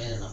വേണം.